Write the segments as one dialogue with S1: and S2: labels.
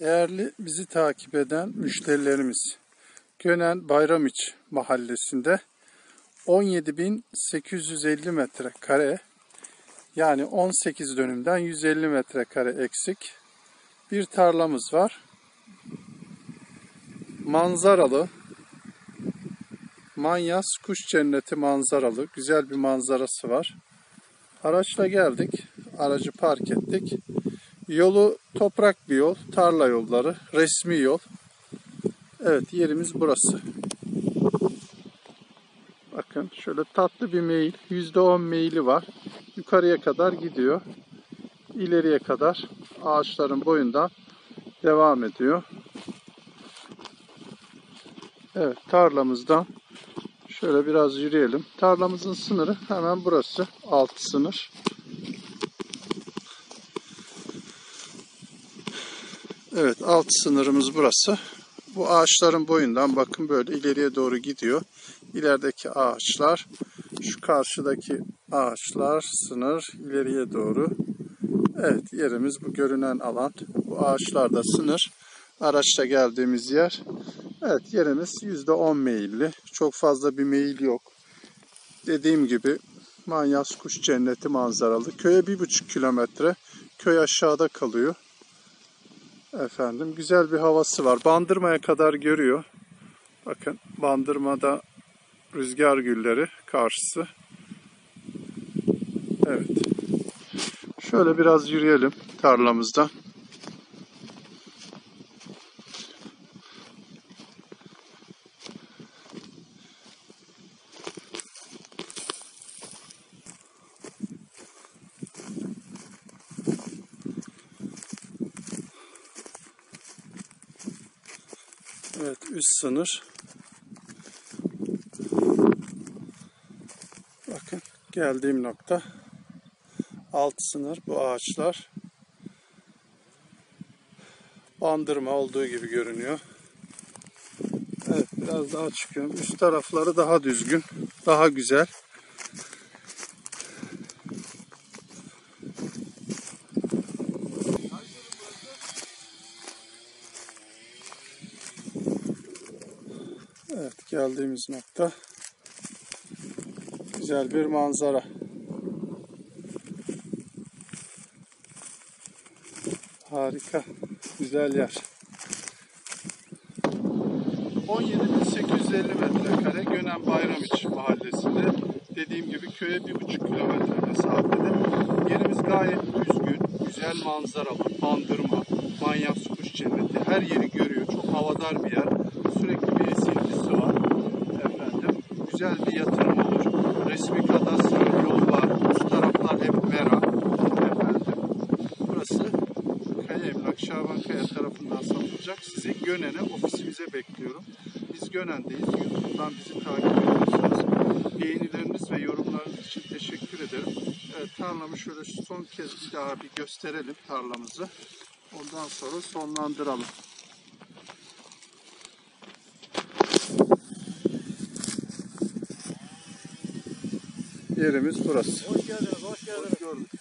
S1: Değerli bizi takip eden müşterilerimiz, Gönen Bayramiç mahallesinde 17.850 metrekare yani 18 dönümden 150 metrekare eksik bir tarlamız var. Manzaralı, Manyas Kuş Cenneti manzaralı, güzel bir manzarası var. Araçla geldik, aracı park ettik. Yolu toprak bir yol, tarla yolları, resmi yol. Evet yerimiz burası. Bakın şöyle tatlı bir meyil, %10 meyili var. Yukarıya kadar gidiyor. İleriye kadar ağaçların boyundan devam ediyor. Evet tarlamızdan şöyle biraz yürüyelim. Tarlamızın sınırı hemen burası. Alt sınır. Evet alt sınırımız burası. Bu ağaçların boyundan bakın böyle ileriye doğru gidiyor. İlerideki ağaçlar, şu karşıdaki ağaçlar sınır ileriye doğru. Evet yerimiz bu görünen alan. Bu ağaçlar da sınır. Araçla geldiğimiz yer. Evet yerimiz %10 meyilli. Çok fazla bir meyil yok. Dediğim gibi Manyas Kuş Cenneti manzaralı. Köye bir buçuk kilometre. Köy aşağıda kalıyor. Efendim güzel bir havası var. Bandırmaya kadar görüyor. Bakın bandırmada rüzgar gülleri karşısı. Evet. Şöyle biraz yürüyelim tarlamızda. Evet üst sınır. Bakın geldiğim nokta. Alt sınır bu ağaçlar. Bandırma olduğu gibi görünüyor. Evet biraz daha çıkıyorum. Üst tarafları daha düzgün. Daha güzel. Evet geldiğimiz nokta güzel bir manzara. Harika, güzel yer. 17.850 metrekare Gönen Bayramiç mahallesinde. Dediğim gibi köye bir buçuk kilometre mesafede. Yerimiz gayet düzgün, güzel manzaralı, bandırma, manyas kuş cenneti. Her yeri görüyor. Çok havadar bir yer. Sürekli bir esintisi var. Efendim, güzel bir yatırım olur. Resmi kadastro yol var. Üst taraflar hep mera. Efendim, burası Kaya Emlak Şabankaya tarafından satılacak. Sizi Gönen'e ofisimize bekliyorum. Biz Gönen'deyiz. YouTube'dan bizi takip ediyorsunuz. Beğenileriniz ve yorumlarınız için teşekkür ederim. Evet, tarlamı şöyle son kez bir daha bir gösterelim tarlamızı. Ondan sonra sonlandıralım. Yerimiz burası.
S2: Hoş geldiniz, hoş geldiniz.
S3: Hoş gördük.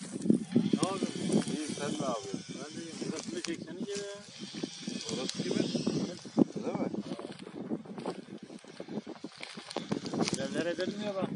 S2: Ne yapıyorsun?
S3: İyi sen ne yapıyorsun?
S2: Ben de iyiyim. Burasını çekseniz ya.
S3: Orası kimin? Öyle mi?
S2: Evler edelim ya bak.